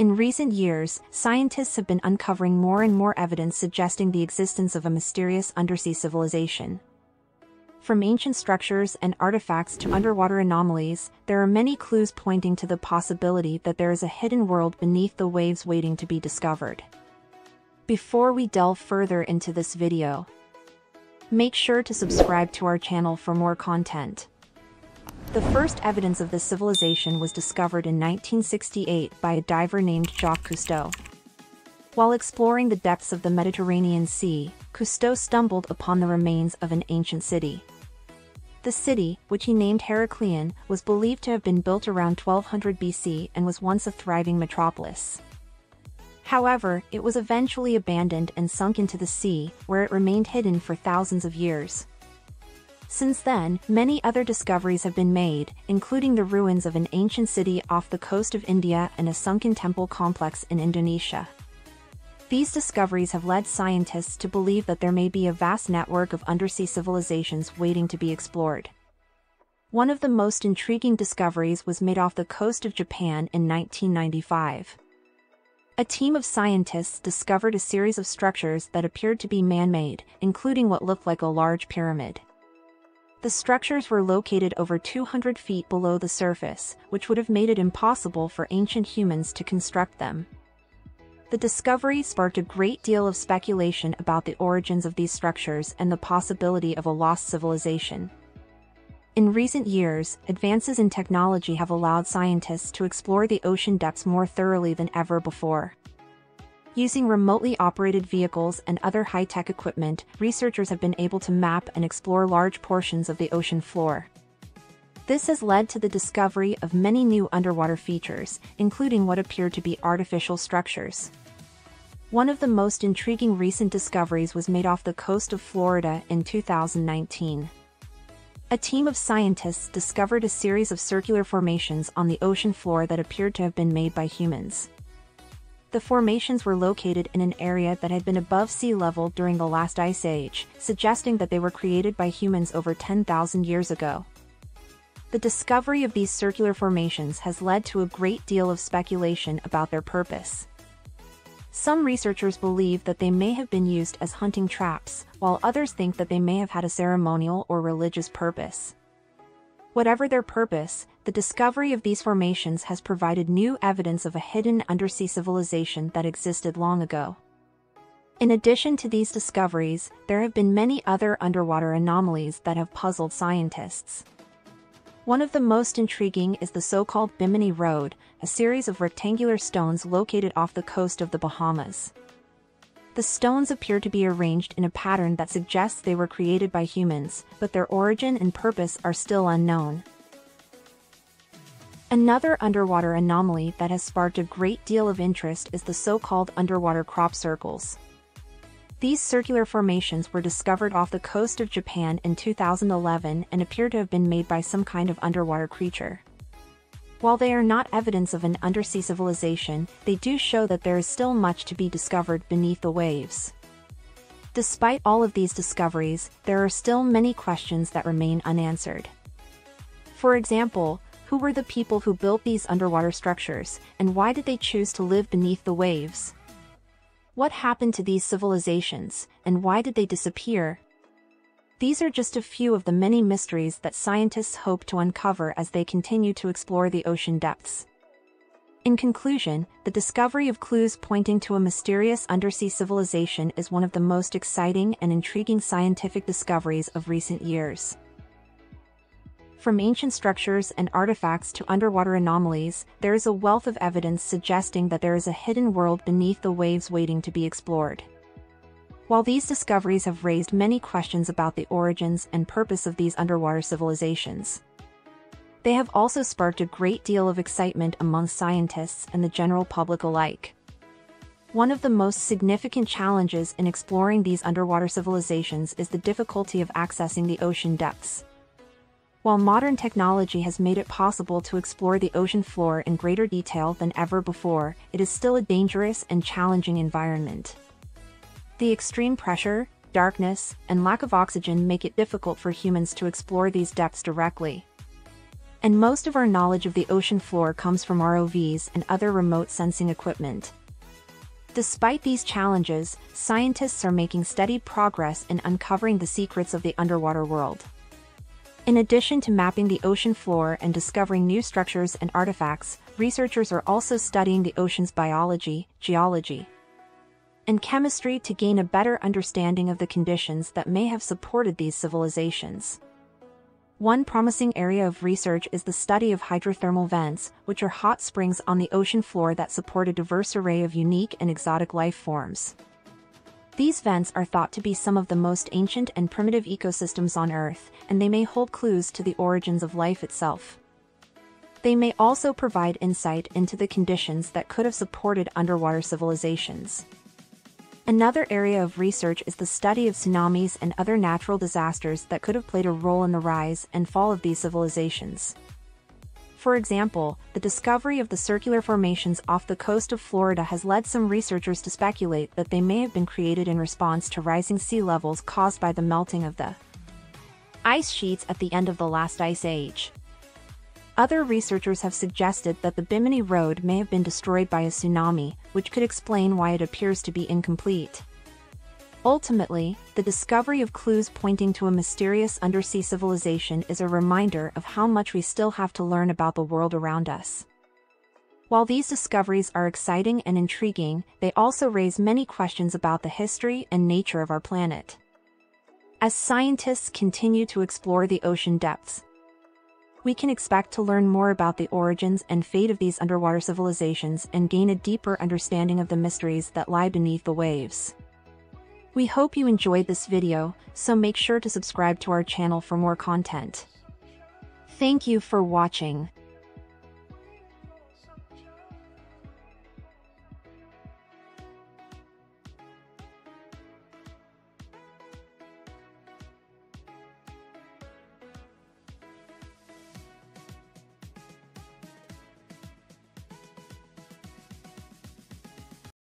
In recent years, scientists have been uncovering more and more evidence suggesting the existence of a mysterious undersea civilization. From ancient structures and artifacts to underwater anomalies, there are many clues pointing to the possibility that there is a hidden world beneath the waves waiting to be discovered. Before we delve further into this video, make sure to subscribe to our channel for more content. The first evidence of this civilization was discovered in 1968 by a diver named Jacques Cousteau. While exploring the depths of the Mediterranean Sea, Cousteau stumbled upon the remains of an ancient city. The city, which he named Heraklion, was believed to have been built around 1200 BC and was once a thriving metropolis. However, it was eventually abandoned and sunk into the sea, where it remained hidden for thousands of years. Since then, many other discoveries have been made, including the ruins of an ancient city off the coast of India and a sunken temple complex in Indonesia. These discoveries have led scientists to believe that there may be a vast network of undersea civilizations waiting to be explored. One of the most intriguing discoveries was made off the coast of Japan in 1995. A team of scientists discovered a series of structures that appeared to be man-made, including what looked like a large pyramid. The structures were located over 200 feet below the surface, which would have made it impossible for ancient humans to construct them. The discovery sparked a great deal of speculation about the origins of these structures and the possibility of a lost civilization. In recent years, advances in technology have allowed scientists to explore the ocean depths more thoroughly than ever before. Using remotely operated vehicles and other high-tech equipment, researchers have been able to map and explore large portions of the ocean floor. This has led to the discovery of many new underwater features, including what appear to be artificial structures. One of the most intriguing recent discoveries was made off the coast of Florida in 2019. A team of scientists discovered a series of circular formations on the ocean floor that appeared to have been made by humans. The formations were located in an area that had been above sea level during the last ice age, suggesting that they were created by humans over 10,000 years ago. The discovery of these circular formations has led to a great deal of speculation about their purpose. Some researchers believe that they may have been used as hunting traps, while others think that they may have had a ceremonial or religious purpose. Whatever their purpose, the discovery of these formations has provided new evidence of a hidden undersea civilization that existed long ago. In addition to these discoveries, there have been many other underwater anomalies that have puzzled scientists. One of the most intriguing is the so-called Bimini Road, a series of rectangular stones located off the coast of the Bahamas. The stones appear to be arranged in a pattern that suggests they were created by humans, but their origin and purpose are still unknown. Another underwater anomaly that has sparked a great deal of interest is the so-called underwater crop circles. These circular formations were discovered off the coast of Japan in 2011 and appear to have been made by some kind of underwater creature. While they are not evidence of an undersea civilization, they do show that there is still much to be discovered beneath the waves. Despite all of these discoveries, there are still many questions that remain unanswered. For example, who were the people who built these underwater structures, and why did they choose to live beneath the waves? What happened to these civilizations, and why did they disappear? These are just a few of the many mysteries that scientists hope to uncover as they continue to explore the ocean depths. In conclusion, the discovery of clues pointing to a mysterious undersea civilization is one of the most exciting and intriguing scientific discoveries of recent years. From ancient structures and artifacts to underwater anomalies, there is a wealth of evidence suggesting that there is a hidden world beneath the waves waiting to be explored. While these discoveries have raised many questions about the origins and purpose of these underwater civilizations, they have also sparked a great deal of excitement among scientists and the general public alike. One of the most significant challenges in exploring these underwater civilizations is the difficulty of accessing the ocean depths. While modern technology has made it possible to explore the ocean floor in greater detail than ever before, it is still a dangerous and challenging environment. The extreme pressure, darkness, and lack of oxygen make it difficult for humans to explore these depths directly. And most of our knowledge of the ocean floor comes from ROVs and other remote sensing equipment. Despite these challenges, scientists are making steady progress in uncovering the secrets of the underwater world. In addition to mapping the ocean floor and discovering new structures and artifacts, researchers are also studying the ocean's biology, geology, and chemistry to gain a better understanding of the conditions that may have supported these civilizations. One promising area of research is the study of hydrothermal vents, which are hot springs on the ocean floor that support a diverse array of unique and exotic life forms. These vents are thought to be some of the most ancient and primitive ecosystems on Earth, and they may hold clues to the origins of life itself. They may also provide insight into the conditions that could have supported underwater civilizations. Another area of research is the study of tsunamis and other natural disasters that could have played a role in the rise and fall of these civilizations. For example, the discovery of the circular formations off the coast of Florida has led some researchers to speculate that they may have been created in response to rising sea levels caused by the melting of the ice sheets at the end of the last ice age. Other researchers have suggested that the Bimini Road may have been destroyed by a tsunami, which could explain why it appears to be incomplete. Ultimately, the discovery of clues pointing to a mysterious undersea civilization is a reminder of how much we still have to learn about the world around us. While these discoveries are exciting and intriguing, they also raise many questions about the history and nature of our planet. As scientists continue to explore the ocean depths, we can expect to learn more about the origins and fate of these underwater civilizations and gain a deeper understanding of the mysteries that lie beneath the waves. We hope you enjoyed this video, so make sure to subscribe to our channel for more content. Thank you for watching.